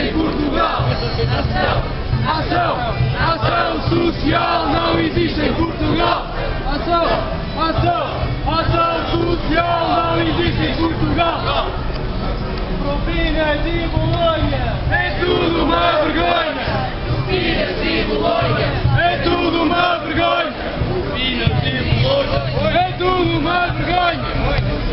em Portugal. Ação, ação social não existe em Portugal. Ação, ação, ação social não existe em Portugal. Propinas de Bolonha! É tudo uma vergonha. Propina de Bolonha! É tudo uma vergonha. Propinas de Bolonha! É tudo uma vergonha.